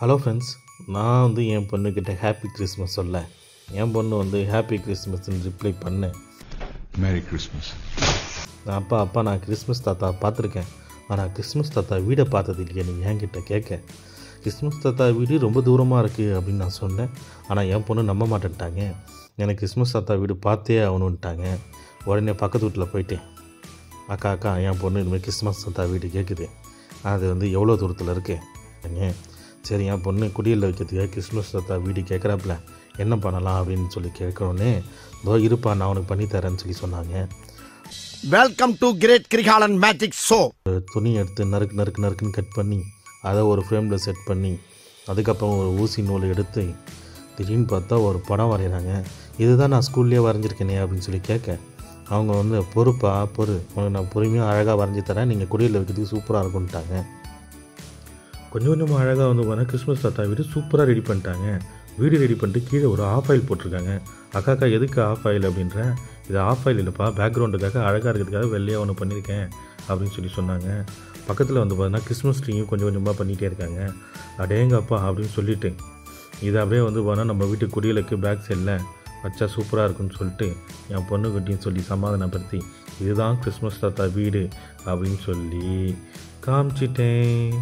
Hello friends நான் வந்து என் பொண்ணுக்கிட்ட ஹாப்பி கிறிஸ்மஸ் சொல்ல என் பொண்ணு வந்து ஹாப்பி கிறிஸ்மஸ்ன்னு ரிப்ளை பண்ணேன் Merry Christmas. நான் அப்பா அப்பா நான் கிறிஸ்மஸ் தாத்தா பார்த்துருக்கேன். ஆனால் கிறிஸ்மஸ் தாத்தா வீடை பார்த்தது இல்லையே? நீ என்கிட்ட கேட்க. கிறிஸ்மஸ் தாத்தா வீடு ரொம்ப தூரமாக இருக்குது அப்படின்னு நான் சொன்னேன். ஆனால் என் பொண்ணு நம்ப மாட்டேன்ட்டாங்க. எனக்கு கிறிஸ்மஸ் தாத்தா வீடு பார்த்தே ஆகணுன்ட்டாங்க உடனே பக்கத்து வீட்டில் போயிட்டேன். அக்கா அக்கா என் பொண்ணு இனிமேல் கிறிஸ்மஸ் தாத்தா வீடு கேட்குது அது வந்து எவ்வளோ தூரத்தில் இருக்கு? சரி என் பொண்ணு குடியில் வைக்கிறதுக்காக கிறிஸ்மஸ் தாத்தா வீடு கேட்குறாப்புல என்ன பண்ணலாம் அப்படின்னு சொல்லி கேட்குறோன்னே இதோ இருப்பா நான் உனக்கு பண்ணி தரேன்னு சொல்லி சொன்னாங்க. Welcome to great Kirikalan magic show துணி எடுத்து நறுக்கு நறுக்கு நறுக்குன்னு கட் பண்ணி அதை ஒரு ஃப்ரேமில் செட் பண்ணி அதுக்கப்புறம் ஒரு ஊசி நூல் எடுத்து திடீர்னு பார்த்தா ஒரு படம் வரைகிறாங்க இதுதான் நான் ஸ்கூல்லேயே வரைஞ்சிருக்கேனே அப்படின்னு சொல்லி கேட்க அவங்க வந்து பொறுப்பா பொறு உனக்கு நான் பொறுமையாக அழகாக வரைஞ்சி தரேன் நீங்கள் குடியில் வைக்கிறதுக்கு சூப்பராக இருக்கும்ட்டாங்க. கொஞ்சம் கொஞ்சமாக அழகாக வந்து போனால் கிறிஸ்மஸ் தாத்தா வீடு சூப்பராக ரெடி பண்ணிட்டாங்க. வீடு ரெடி பண்ணிட்டு கீழே ஒரு ஆஃப் ஆயில் போட்டிருக்காங்க. அக்கா அக்கா எதுக்கு ஆஃப் ஆயில் அப்படின்றேன் இது ஆஃப் ஆயில் இல்லைப்பா பேக்ரவுண்டுக்காக அழகாக இருக்கிறதுக்காக வெள்ளையாக ஒன்று பண்ணியிருக்கேன் அப்படின்னு சொல்லி சொன்னாங்க. பக்கத்தில் வந்து பார்த்தீங்கன்னா கிறிஸ்மஸ் ட்ரீயும் கொஞ்சம் கொஞ்சமாக பண்ணிகிட்டே இருக்காங்க. அடேங்கப்பா அப்படின்னு சொல்லிட்டு இது அப்படியே வந்து போனால் நம்ம வீட்டு குடியலுக்கு பேக் சைடில் வச்சா சூப்பராக இருக்குன்னு சொல்லிட்டு என் பொண்ணுக்கிட்டையும் சொல்லி சமாதானப்படுத்தி இதுதான் கிறிஸ்மஸ் தாத்தா வீடு அப்படின்னு சொல்லி காமிச்சிட்டேன்.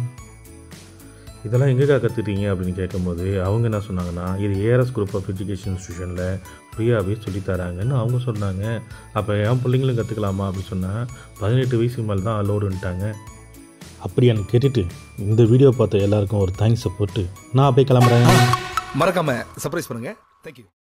இதெல்லாம் எங்கேக்கா கற்றுக்கிட்டீங்க அப்படின்னு கேட்கும்போது அவங்க என்ன சொன்னாங்கன்னா இது ஏஆர்எஸ் குரூப் ஆஃப் எஜுகேஷன் இன்ஸ்டியூஷனில் ஃப்ரீயாகவே சொல்லித்தராங்கன்னு அவங்க சொன்னாங்க. அப்போ என் பிள்ளைங்களும் கற்றுக்கலாமா அப்படின்னு சொன்னால் பதினெட்டு வயசுக்கு மேலே தான் அலோடுன்ட்டாங்க அப்படியான்னு கேட்டுட்டு இந்த வீடியோ பார்த்த எல்லாருக்கும் ஒரு தேங்க்ஸை போட்டு நான் அப்படியே கிளம்புறேன். மறக்காமல் சர்ப்ரைஸ் பண்ணுங்கள் தேங்க்யூ